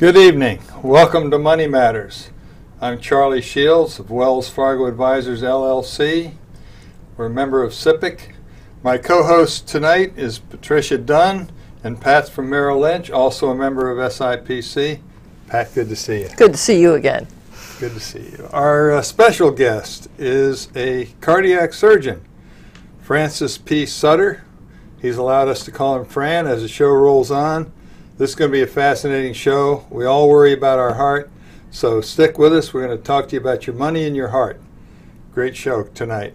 Good evening. Welcome to Money Matters. I'm Charlie Shields of Wells Fargo Advisors LLC. We're a member of SIPC. My co-host tonight is Patricia Dunn and Pat from Merrill Lynch, also a member of SIPC. Pat, good to see you. Good to see you again. Good to see you. Our uh, special guest is a cardiac surgeon, Francis P. Sutter. He's allowed us to call him Fran as the show rolls on. This is going to be a fascinating show. We all worry about our heart, so stick with us. We're going to talk to you about your money and your heart. Great show tonight.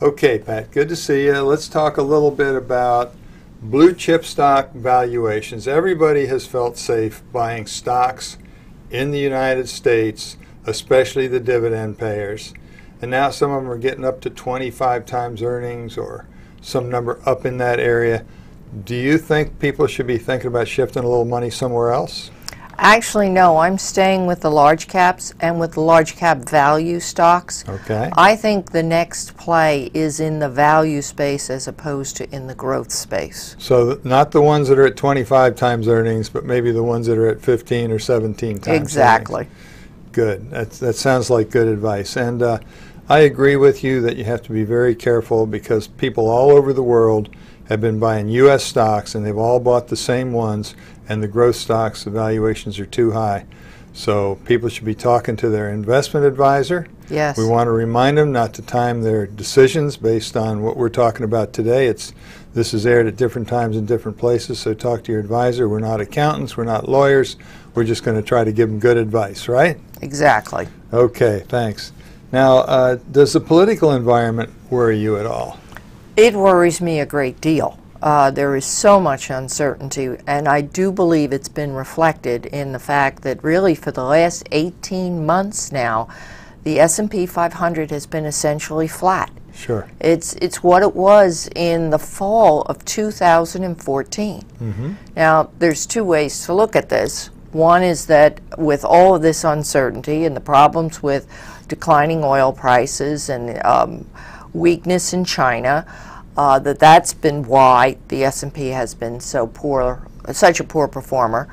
Okay, Pat, good to see you. Let's talk a little bit about blue chip stock valuations. Everybody has felt safe buying stocks in the United States, especially the dividend payers. And now some of them are getting up to 25 times earnings or some number up in that area. Do you think people should be thinking about shifting a little money somewhere else? Actually, no. I'm staying with the large caps and with the large cap value stocks. Okay. I think the next play is in the value space as opposed to in the growth space. So th- not the ones that are at 25 times earnings, but maybe the ones that are at 15 or 17 times Exactly. earnings. Good. That's, that sounds like good advice. And uh, I agree with you that you have to be very careful because people all over the world have been buying U.S. stocks and they've all bought the same ones, and the growth stocks, the valuations are too high. So people should be talking to their investment advisor. Yes. We want to remind them not to time their decisions based on what we're talking about today. It's this is aired at different times in different places, so talk to your advisor. We're not accountants, we're not lawyers. We're just going to try to give them good advice, right? Exactly. Okay, thanks. Now, uh, does the political environment worry you at all? It worries me a great deal. Uh, there is so much uncertainty, and I do believe it's been reflected in the fact that really for the last 18 months now, the S&P 500 has been essentially flat. Sure. It's it's what it was in the fall of 2014. Now, there's two ways to look at this. One is that with all of this uncertainty and the problems with declining oil prices and um, weakness in China, uh, that that's been why the S&P has been so poor, such a poor performer.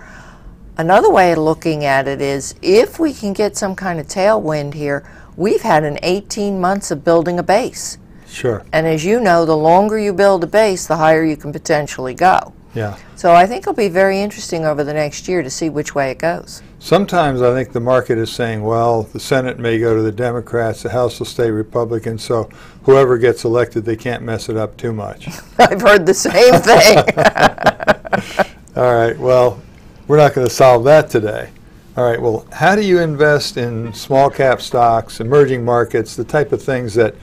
Another way of looking at it is if we can get some kind of tailwind here, we've had an 18 months of building a base. Sure. And as you know, the longer you build a base, the higher you can potentially go. Yeah. So I think it'll be very interesting over the next year to see which way it goes. Sometimes I think the market is saying, well, the Senate may go to the Democrats, the House will stay Republican, so whoever gets elected, they can't mess it up too much. I've heard the same thing. All right, well, we're not going to solve that today. All right, well, how do you invest in small cap stocks, emerging markets, the type of things that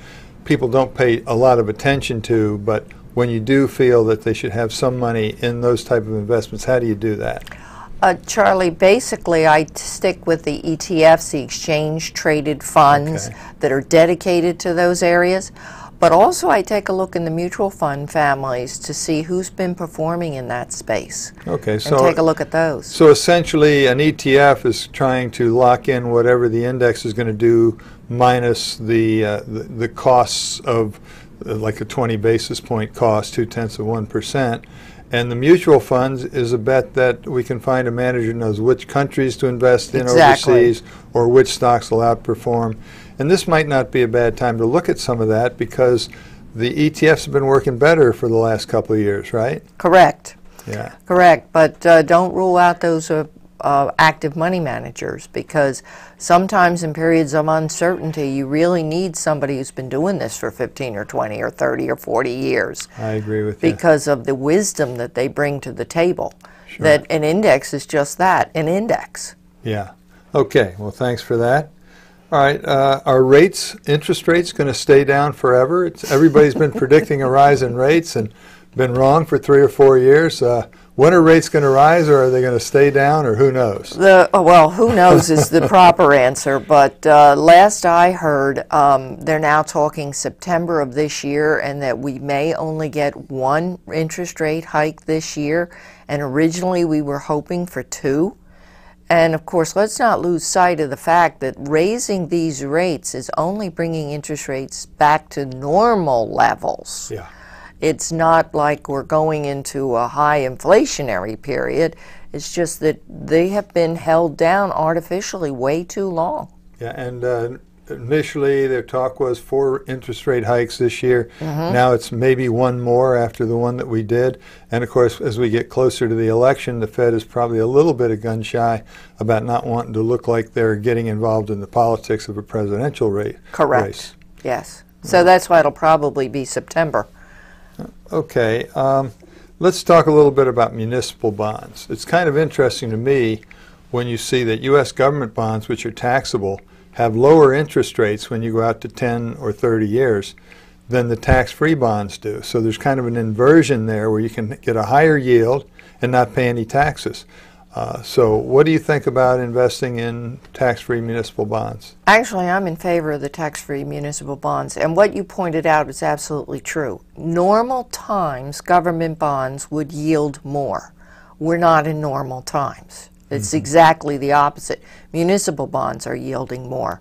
people don't pay a lot of attention to, but when you do feel that they should have some money in those type of investments, how do you do that? Uh, Charlie, basically, I stick with the ETFs, the exchange traded funds Okay. that are dedicated to those areas. But also, I take a look in the mutual fund families to see who's been performing in that space Okay, and so take a look at those. So essentially, an ETF is trying to lock in whatever the index is going to do minus the, uh, the the costs of uh, like a 20 basis point cost, two tenths of one percent. And the mutual funds is a bet that we can find a manager who knows which countries to invest in Exactly. overseas or which stocks will outperform. And this might not be a bad time to look at some of that because the ETFs have been working better for the last couple of years, right? Correct. Yeah. Correct, but uh, don't rule out those uh, uh, active money managers because sometimes in periods of uncertainty, you really need somebody who's been doing this for 15 or 20 or 30 or 40 years I agree with you. because of the wisdom that they bring to the table. Sure. That an index is just that an index. Yeah. Okay. Well, thanks for that. All right. Uh, are rates, interest rates, going to stay down forever? It's, everybody's been predicting a rise in rates and been wrong for three or four years. Uh, when are rates going to rise, or are they going to stay down, or who knows? The oh, well, who knows is the proper answer. But uh, last I heard, um, they're now talking September of this year, and that we may only get one interest rate hike this year. And originally, we were hoping for two. And of course, let's not lose sight of the fact that raising these rates is only bringing interest rates back to normal levels. Yeah. It's not like we're going into a high inflationary period. It's just that they have been held down artificially way too long. Yeah, and uh, initially their talk was four interest rate hikes this year. Now it's maybe one more after the one that we did. And of course, as we get closer to the election, the Fed is probably a little bit of gun shy about not wanting to look like they're getting involved in the politics of a presidential race. Correct. race. Yes. So that's why it'll probably be September. Okay, um, let's talk a little bit about municipal bonds. It's kind of interesting to me when you see that U.S. government bonds, which are taxable, have lower interest rates when you go out to 10 or 30 years than the tax-free bonds do. So there's kind of an inversion there where you can get a higher yield and not pay any taxes. Uh, so what do you think about investing in tax-free municipal bonds? Actually, I'm in favor of the tax-free municipal bonds, and what you pointed out is absolutely true. Normal times, government bonds would yield more. We're not in normal times. It's exactly the opposite. Municipal bonds are yielding more.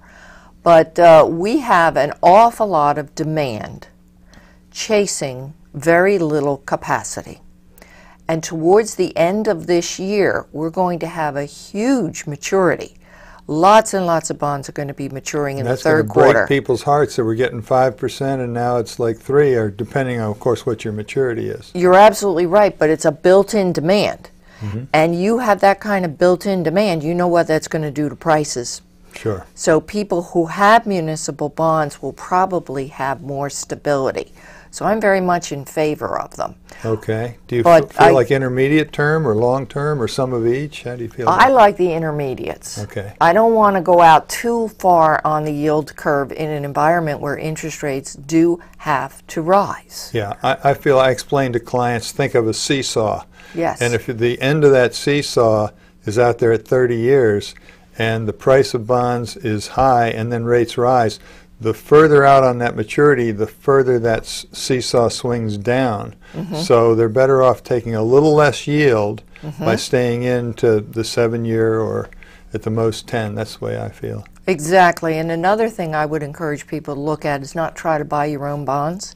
But uh, we have an awful lot of demand chasing very little capacity. And towards the end of this year, we're going to have a huge maturity. Lots and lots of bonds are going to be maturing in That's the going third to break quarter. people's hearts that we're getting 5% and now it's like 3 or depending on, of course, what your maturity is. You're absolutely right, but it's a built in demand. Mm-hmm. And you have that kind of built in demand, you know what that's going to do to prices. Sure. So people who have municipal bonds will probably have more stability. So I'm very much in favor of them. Okay. Do you But feel I- like intermediate term or long term or some of each? How do you feel? I like the intermediates. Okay. I don't want to go out too far on the yield curve in an environment where interest rates do have to rise. Yeah, I, I feel I explain to clients think of a seesaw. Yes. And if the end of that seesaw is out there at 30 years and the price of bonds is high and then rates rise, the further out on that maturity, the further that s- seesaw swings down. Mm-hmm. So they're better off taking a little less yield mm-hmm. by staying into the seven year or at the most 10. That's the way I feel. Exactly. And another thing I would encourage people to look at is not try to buy your own bonds.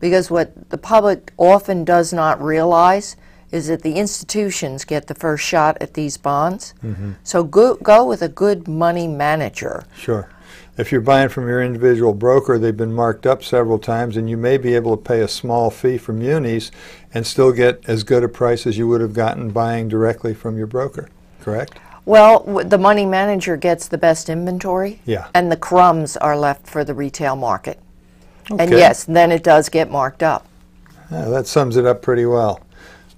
Because what the public often does not realize is that the institutions get the first shot at these bonds. Mm-hmm. So go, go with a good money manager. Sure. If you're buying from your individual broker, they've been marked up several times, and you may be able to pay a small fee for munis and still get as good a price as you would have gotten buying directly from your broker. Correct? Well, the money manager gets the best inventory. Yeah. And the crumbs are left for the retail market. Okay. And yes, then it does get marked up. Yeah, that sums it up pretty well.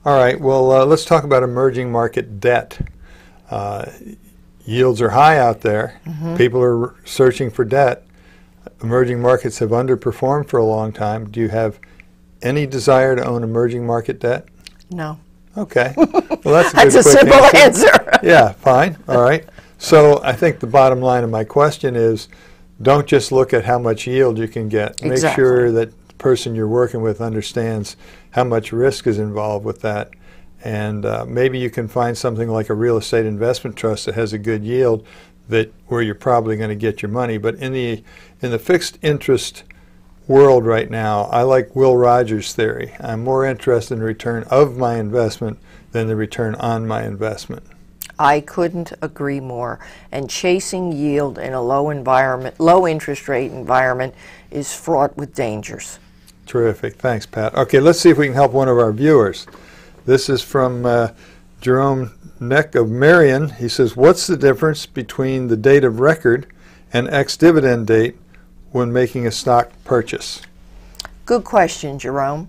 All right. Well, uh, let's talk about emerging market debt. Uh, yields are high out there. Mm-hmm. People are searching for debt. Emerging markets have underperformed for a long time. Do you have any desire to own emerging market debt? No. Okay. Well, that's a, That's a simple answer. answer. Yeah, fine. All right. So I think the bottom line of my question is don't just look at how much yield you can get. Make sure that the person you're working with understands how much risk is involved with that. And uh, maybe you can find something like a real estate investment trust that has a good yield that where you're probably going to get your money. But in the in the fixed interest world right now, I like Will Rogers' theory. I'm more interested in the return of my investment than the return on my investment. I couldn't agree more. And chasing yield in a low environment, low interest rate environment is fraught with dangers. Terrific. Thanks, Pat. Okay, let's see if we can help one of our viewers. This is from uh, Jerome Neck of Marion. He says, What's the difference between the date of record and ex dividend date when making a stock purchase? Good question, Jerome.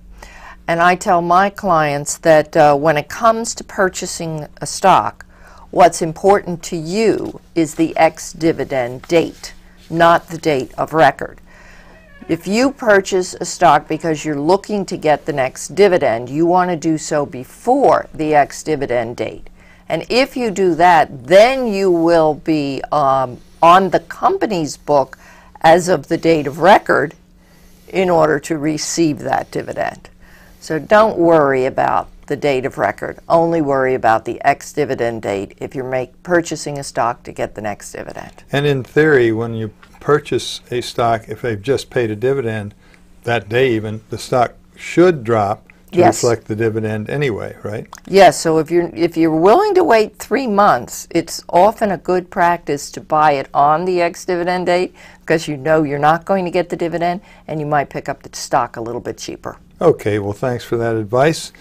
And I tell my clients that uh, when it comes to purchasing a stock, what's important to you is the ex dividend date, not the date of record. If you purchase a stock because you're looking to get the next dividend, you want to do so before the ex dividend date. And if you do that, then you will be um, on the company's book as of the date of record in order to receive that dividend. So don't worry about the date of record. Only worry about the ex dividend date if you're make, purchasing a stock to get the next dividend. And in theory, when you purchase a stock, if they've just paid a dividend that day, even, the stock should drop to Yes. reflect the dividend anyway, right? Yes, so if you're if you're willing to wait three months, it's often a good practice to buy it on the ex-dividend date because you know you're not going to get the dividend, and you might pick up the stock a little bit cheaper. Okay, well, thanks for that advice.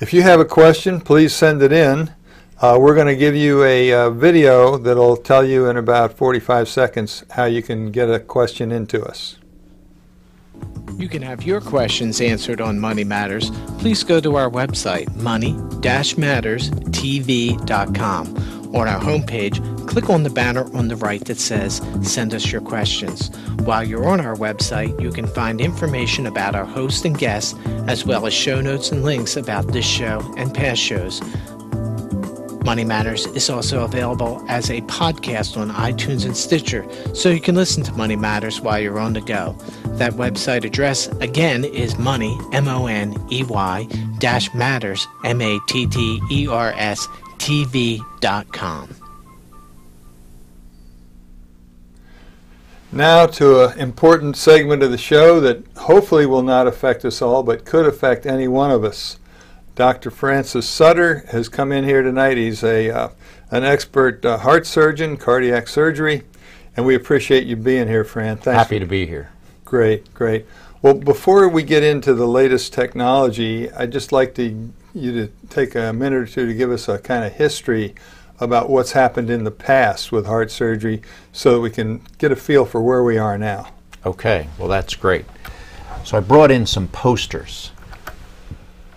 If you have a question, please send it in. Uh, we're going to give you a uh, video that'll tell you in about 45 seconds how you can get a question into us. You can have your questions answered on Money Matters. Please go to our website, money-matterstv.com. On our homepage, click on the banner on the right that says Send us your questions. While you're on our website, you can find information about our host and guests, as well as show notes and links about this show and past shows. Money Matters is also available as a podcast on iTunes and Stitcher, so you can listen to Money Matters while you're on the go. That website address again is money, M O N E Y, dash matters, M A T T E R S, TV dot com. Now to an important segment of the show that hopefully will not affect us all, but could affect any one of us. Dr. Francis Sutter has come in here tonight. He's a uh, an expert uh, heart surgeon, cardiac surgery, and we appreciate you being here, Fran. Thanks. Happy to be here. Great, great. Well, before we get into the latest technology, I'd just like to you to take a minute or two to give us a kind of history about what's happened in the past with heart surgery so that we can get a feel for where we are now. Okay, well, that's great. So I brought in some posters.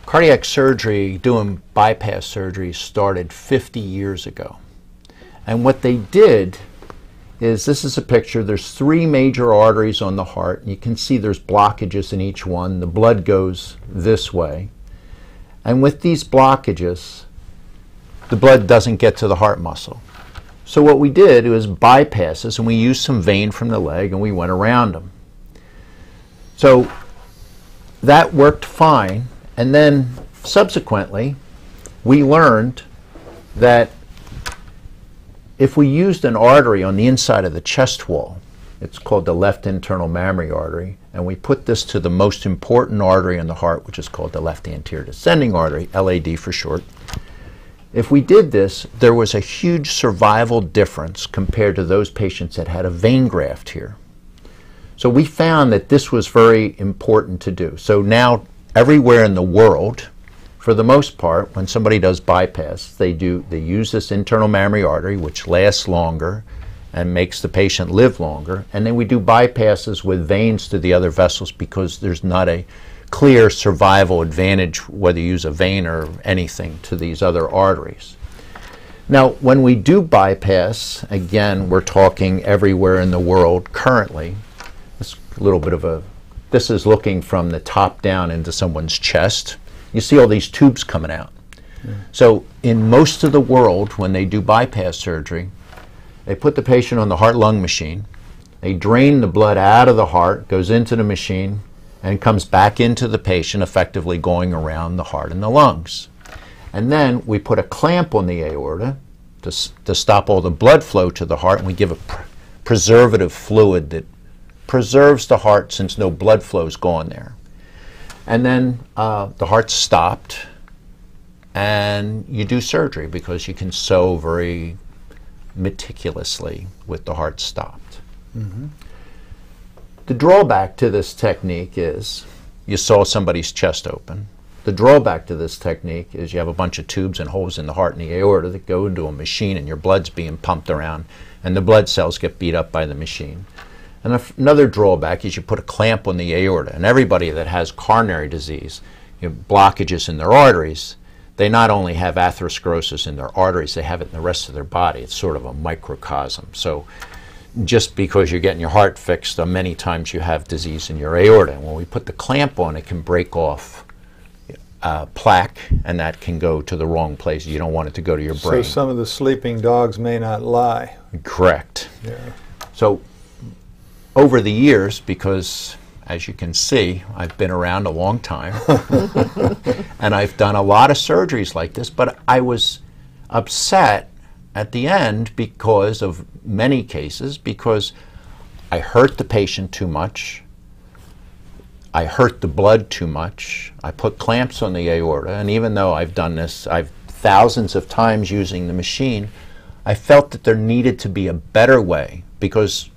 Cardiac surgery, doing bypass surgery, started 50 years ago. And what they did is this is a picture. There's three major arteries on the heart. You can see there's blockages in each one. The blood goes this way. And with these blockages, the blood doesn't get to the heart muscle. So what we did was bypasses, and we used some vein from the leg, and we went around them. So that worked fine, and then subsequently, we learned that if we used an artery on the inside of the chest wall, it's called the left internal mammary artery, and we put this to the most important artery in the heart, which is called the left anterior descending artery, LAD for short. If we did this, there was a huge survival difference compared to those patients that had a vein graft here. So we found that this was very important to do. So now, everywhere in the world, for the most part, when somebody does bypass, they do they use this internal mammary artery, which lasts longer and makes the patient live longer. And then we do bypasses with veins to the other vessels because there's not a clear survival advantage whether you use a vein or anything to these other arteries. Now, when we do bypass, again, we're talking everywhere in the world currently. It's a little bit of a, this is looking from the top down into someone's chest. You see all these tubes coming out. So, in most of the world, when they do bypass surgery, they put the patient on the heart lung machine, they drain the blood out of the heart, goes into the machine, and comes back into the patient, effectively going around the heart and the lungs. And then we put a clamp on the aorta to, to stop all the blood flow to the heart, and we give a pr- preservative fluid that preserves the heart since no blood flow is gone there. And then uh, the heart's stopped, and you do surgery because you can sew very meticulously with the heart stopped. Mm-hmm. The drawback to this technique is you saw somebody's chest open. The drawback to this technique is you have a bunch of tubes and holes in the heart and the aorta that go into a machine and your blood's being pumped around and the blood cells get beat up by the machine. And af- another drawback is you put a clamp on the aorta and everybody that has coronary disease, you know, blockages in their arteries, they not only have atherosclerosis in their arteries, they have it in the rest of their body. It's sort of a microcosm. So just because you're getting your heart fixed, uh, many times you have disease in your aorta. And when we put the clamp on, it can break off uh, plaque, and that can go to the wrong place. You don't want it to go to your So brain. some of the sleeping dogs may not lie. Correct. Yeah. So over the years, because as you can see, I've been around a long time, and I've done a lot of surgeries like this, but I was upset at the end because of many cases because I hurt the patient too much. I hurt the blood too much. I put clamps on the aorta, and even though I've done this, I've thousands of times using the machine, I felt that there needed to be a better way because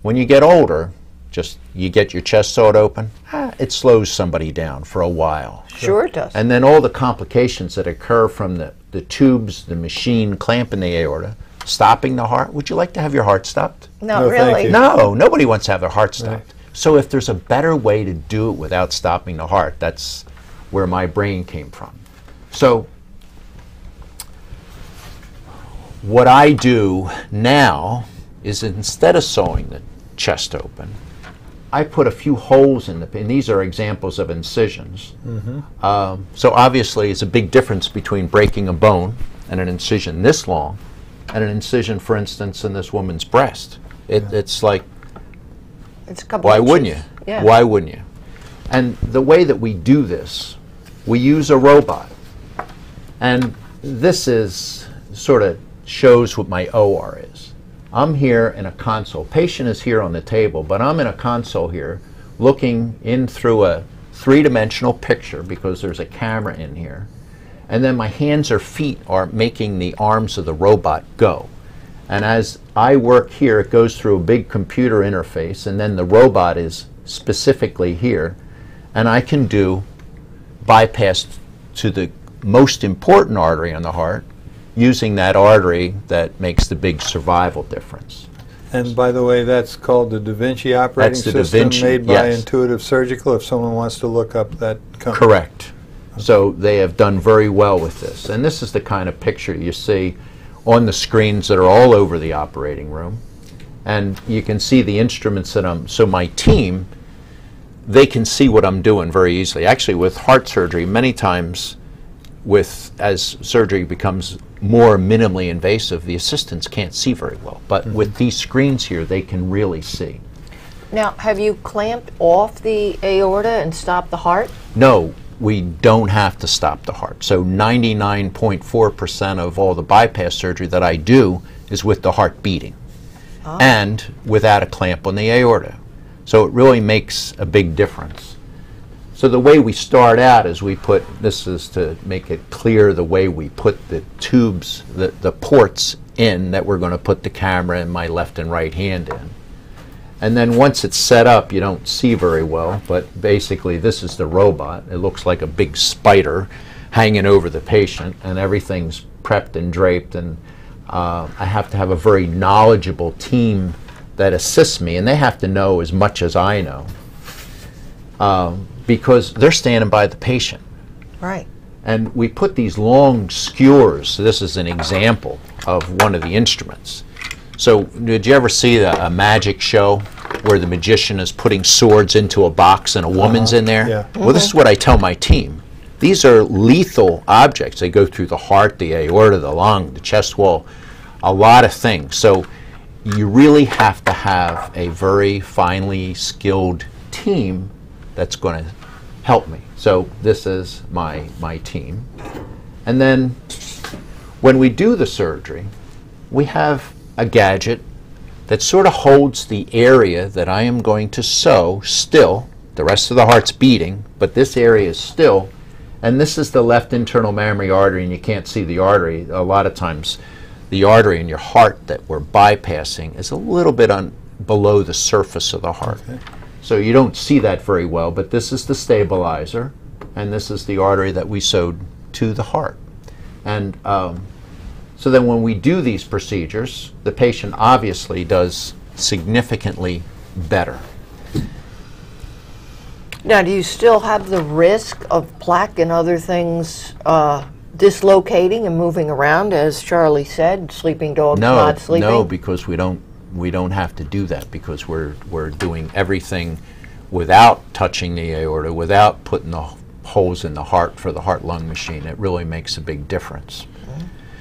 when you get older, just you get your chest sawed open, ah, it slows somebody down for a while. Sure it does. And then all the complications that occur from the, the tubes, the machine clamping the aorta, stopping the heart. Would you like to have your heart stopped? Not No, really. No, nobody wants to have their heart stopped. Right. So if there's a better way to do it without stopping the heart, that's where my brain came from. So what I do now is instead of sewing the chest open, I put a few holes in the, and these are examples of incisions. Um, so obviously, it's a big difference between breaking a bone and an incision this long, and an incision, for instance, in this woman's breast. It, It's like, It's a couple why wouldn't you? Yeah. Why wouldn't you? And the way that we do this, we use a robot. And this is sort of shows what my OR is. I'm here in a console. Patient is here on the table, but I'm in a console here looking in through a three dimensional picture because there's a camera in here. And then my hands or feet are making the arms of the robot go. And as I work here, it goes through a big computer interface, and then the robot is specifically here. And I can do bypass to the most important artery on the heart using that artery that makes the big survival difference. And by the way, that's called the Da Vinci operating That's the Da system Vinci, made by yes. Intuitive Surgical. If someone wants to look up that company. Correct. So they have done very well with this. And this is the kind of picture you see on the screens that are all over the operating room. And you can see the instruments that I'm, so my team, they can see what I'm doing very easily. Actually, with heart surgery, many times with as surgery becomes more minimally invasive, the assistants can't see very well. But mm-hmm. with these screens here, they can really see. Now, have you clamped off the aorta and stopped the heart? No, we don't have to stop the heart. So 99.4% of all the bypass surgery that I do is with the heart beating ah. and without a clamp on the aorta. So it really makes a big difference. So the way we start out is we put, this is to make it clear the way we put the tubes, the, the ports in that we're going to put the camera and my left and right hand in. And then once it's set up, you don't see very well, but basically this is the robot. It looks like a big spider hanging over the patient, and everything's prepped and draped. And uh, I have to have a very knowledgeable team that assists me, and they have to know as much as I know um, because they're standing by the patient. Right. And we put these long skewers. This is an example of one of the instruments. So, did you ever see a, a magic show where the magician is putting swords into a box and a uh-huh. woman's in there? yeah. Well, this is mm-hmm. what I tell my team. These are lethal objects. They go through the heart, the aorta, the lung, the chest wall, a lot of things. So, you really have to have a very finely skilled team that's going to help me. So this is my my team. And then when we do the surgery, we have a gadget that sort of holds the area that I am going to sew still. The rest of the heart's beating, but this area is still. And this is the left internal mammary artery, and you can't see the artery. A lot of times, the artery in your heart that we're bypassing is a little bit on below the surface of the heart. So you don't see that very well, but this is the stabilizer, and this is the artery that we sewed to the heart. And um, so then when we do these procedures, the patient obviously does significantly better. Now, do you still have the risk of plaque and other things uh, dislocating and moving around, as Charlie said, sleeping dogs No, not sleeping? no, because we don't we don't have to do that because we're we're doing everything without touching the aorta, without putting the holes in the heart for the heart lung machine. It really makes a big difference.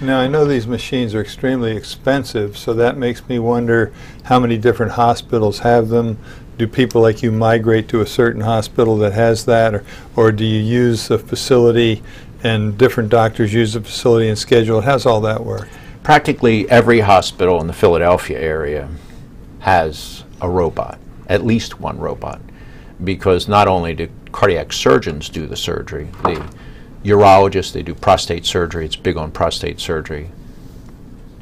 Now, I know these machines are extremely expensive, so that makes me wonder how many different hospitals have them. Do people like you migrate to a certain hospital that has that, or, or do you use the facility and different doctors use the facility and schedule? How's all that work? Practically every hospital in the Philadelphia area has a robot, at least one robot. because not only do cardiac surgeons do the surgery, the urologists, they do prostate surgery, it's big on prostate surgery.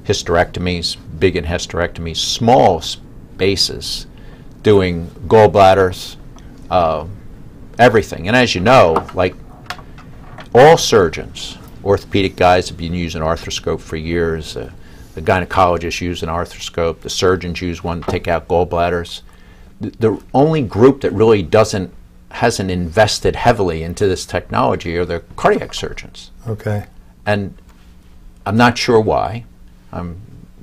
Hysterectomies, big in hysterectomies, small spaces, doing gallbladders, uh, everything. And as you know, like all surgeons, orthopedic guys have been using arthroscope for years. Uh, the gynecologists use an arthroscope. The surgeons use one to take out gallbladders. The, the only group that really doesn't hasn't invested heavily into this technology are the cardiac surgeons. Okay. And I'm not sure why. Um,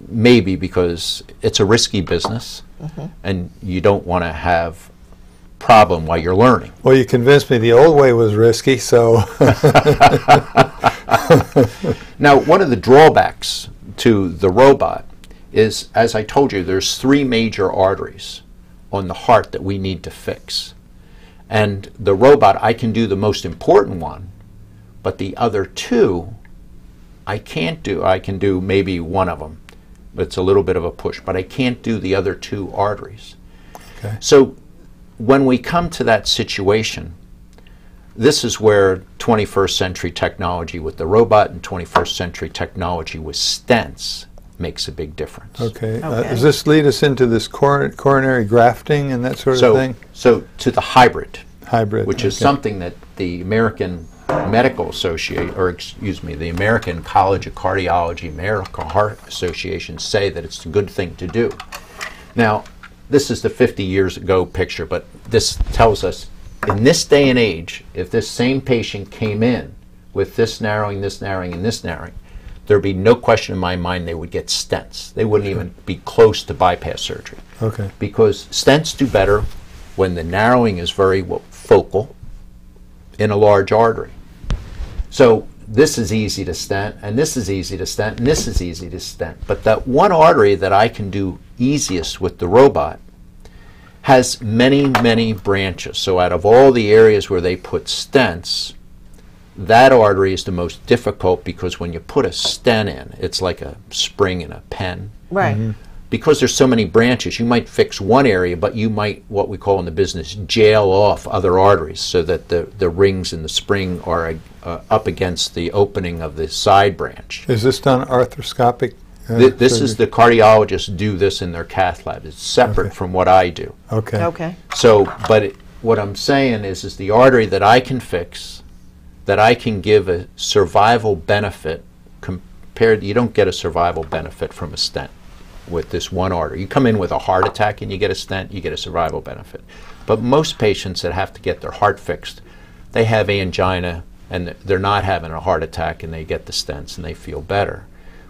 maybe because it's a risky business, and you don't want to have problem while you're learning. Well, you convinced me the old way was risky, so Now, one of the drawbacks to the robot is, as I told you, there's three major arteries on the heart that we need to fix. And the robot, I can do the most important one, but the other two, I can't do. I can do maybe one of them. It's a little bit of a push, but I can't do the other two arteries. Okay. So when we come to that situation, this is where 21st century technology with the robot and 21st century technology with stents makes a big difference. okay. Uh, does this lead us into this cor- coronary grafting and that sort of thing? so to the hybrid, Hybrid. which is something that the American Medical Association, or excuse me, the American College of Cardiology, American Heart Association say that it's a good thing to do. Now, this is the 50 years ago picture, but this tells us in this day and age, if this same patient came in with this narrowing, this narrowing, and this narrowing, there'd be no question in my mind they would get stents. They wouldn't even be close to bypass surgery Okay. because stents do better when the narrowing is very well, focal in a large artery. So this is easy to stent, and this is easy to stent, and this is easy to stent. But that one artery that I can do easiest with the robot has many, many branches. So out of all the areas where they put stents, that artery is the most difficult because when you put a stent in, it's like a spring in a pen Right. because there's so many branches, you might fix one area, but you might, what we call in the business, jail off other arteries so that the, the rings in the spring are uh, up against the opening of the side branch. Is this done arthroscopic? Th- this is the cardiologists do this in their cath lab. It's separate Okay. from what I do. Okay. Okay. So, but it, what I'm saying is, is the artery that I can fix, that I can give a survival benefit compared. You don't get a survival benefit from a stent with this one artery. You come in with a heart attack and you get a stent, you get a survival benefit. But most patients that have to get their heart fixed, they have angina and they're not having a heart attack and they get the stents and they feel better.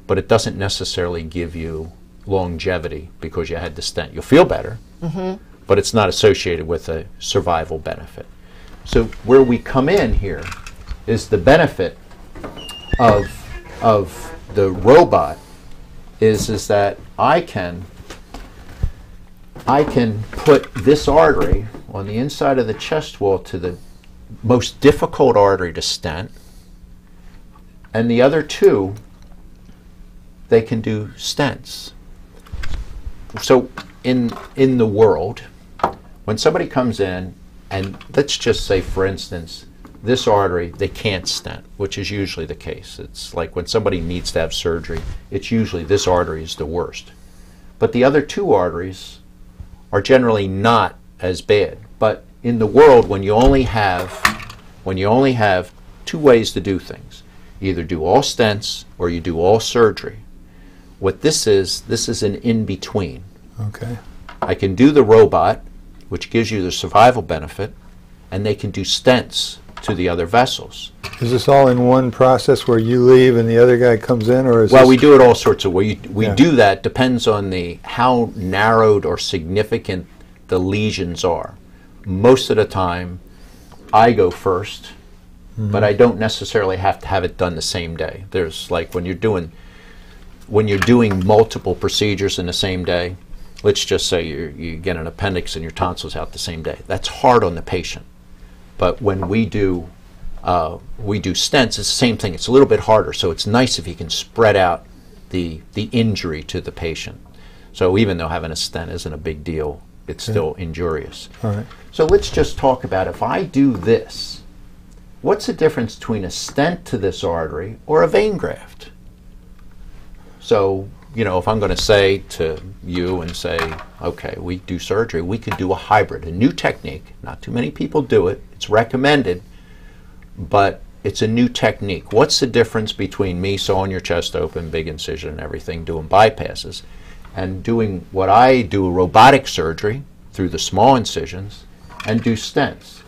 But it doesn't necessarily give you longevity because you had the stent. You'll feel better, mm-hmm. but it's not associated with a survival benefit. So where we come in here is the benefit of of the robot is is that I can I can put this artery on the inside of the chest wall to the most difficult artery to stent and the other two they can do stents. So in in the world when somebody comes in and let's just say for instance this artery they can't stent which is usually the case. It's like when somebody needs to have surgery it's usually this artery is the worst. But the other two arteries are generally not as bad. But in the world when you only have when you only have two ways to do things either do all stents or you do all surgery what this is this is an in between Okay. I can do the robot, which gives you the survival benefit, and they can do stents to the other vessels. Is this all in one process where you leave and the other guy comes in, or is Well, we do it all sorts of ways. We Yeah. do that depends on the how narrowed or significant the lesions are. Most of the time, I go 1st but mm-hmm. I don't necessarily have to have it done the same day. There's like when you're doing when you're doing multiple procedures in the same day. Let's just say you you get an appendix and your tonsils out the same day. That's hard on the patient. But when we do uh, we do stents, it's the same thing. It's a little bit harder, so it's nice if you can spread out the the injury to the patient. So even though having a stent isn't a big deal, it's still injurious. All right. So let's just talk about if I do this, what's the difference between a stent to this artery or a vein graft? So, you know, if I'm going to say to you and say, okay, we do surgery, we could do a hybrid, a new technique. Not too many people do it, it's recommended, but it's a new technique. What's the difference between me sewing your chest open, big incision and everything, doing bypasses, and doing what I do robotic surgery through the small incisions and do stents?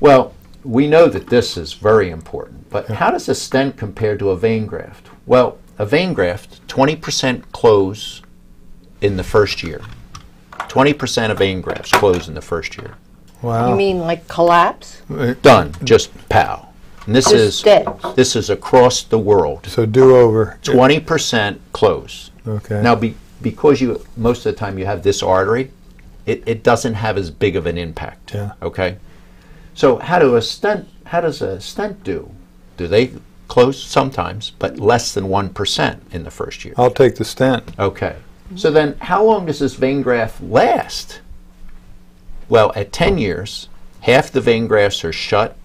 Well, we know that this is very important, but how does a stent compare to a vein graft? Well, a vein graft, 20% close in the first year. 20% of vein grafts close in the first year. Wow. You mean like collapse? Done, just pow. And this Just is dead. this is across the world. So do over. Twenty percent close. Okay. Now, be, because you most of the time you have this artery, it, it doesn't have as big of an impact. Yeah. Okay. So how do a stent? How does a stent do? Do they close sometimes, but less than one percent in the first year? I'll take the stent. Okay. So then, how long does this vein graft last? Well, at 10 years, half the vein grafts are shut,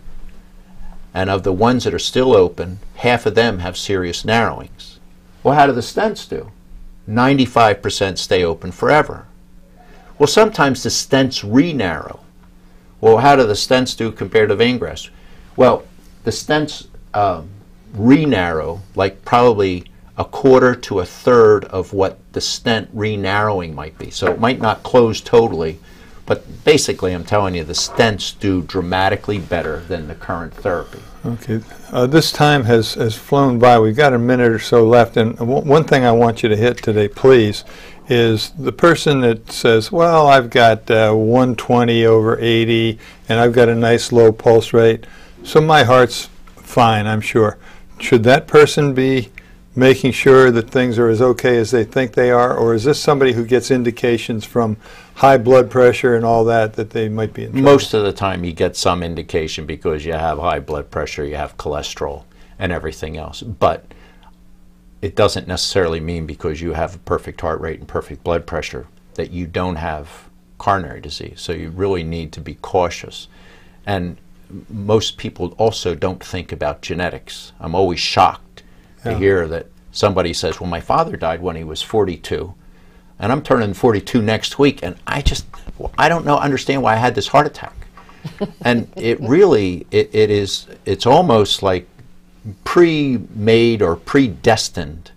and of the ones that are still open, half of them have serious narrowings. Well, how do the stents do? 95% stay open forever. Well, sometimes the stents re-narrow. Well, how do the stents do compared to vein grafts? Well, the stents um, re-narrow like probably a quarter to a third of what the stent re-narrowing might be. So it might not close totally, but basically I'm telling you the stents do dramatically better than the current therapy. Okay. Uh, this time has, has flown by. We've got a minute or so left. And one thing I want you to hit today, please, is the person that says, Well, I've got uh, 120 over 80 and I've got a nice low pulse rate, so my heart's fine, I'm sure. Should that person be making sure that things are as okay as they think they are? Or is this somebody who gets indications from high blood pressure and all that that they might be in trouble? Most of the time you get some indication because you have high blood pressure, you have cholesterol and everything else. But it doesn't necessarily mean because you have a perfect heart rate and perfect blood pressure that you don't have coronary disease. So you really need to be cautious. And most people also don't think about genetics. I'm always shocked to hear that somebody says, Well, my father died when he was 42, and I'm turning 42 next week, and I just, well, I don't know, understand why I had this heart attack. and it really, it, it is, it's almost like pre-made or predestined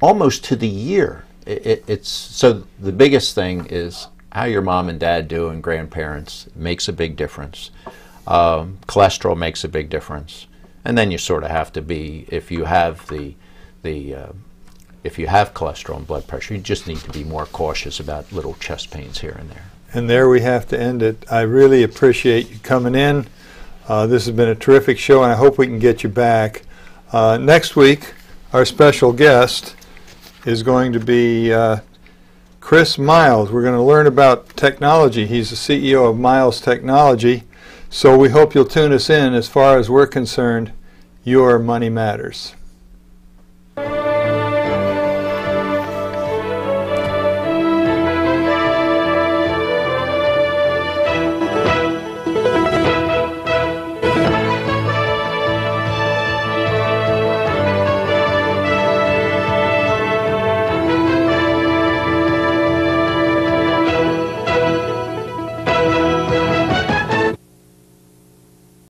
almost to the year. It, it, it's so the biggest thing is how your mom and dad do and grandparents makes a big difference. Um, cholesterol makes a big difference, and then you sort of have to be if you have the the uh, if you have cholesterol and blood pressure, you just need to be more cautious about little chest pains here and there. And there we have to end it. I really appreciate you coming in. Uh, this has been a terrific show, and I hope we can get you back. Uh, next week, our special guest is going to be uh, Chris Miles. We're going to learn about technology. He's the CEO of Miles Technology. So we hope you'll tune us in. As far as we're concerned, your money matters.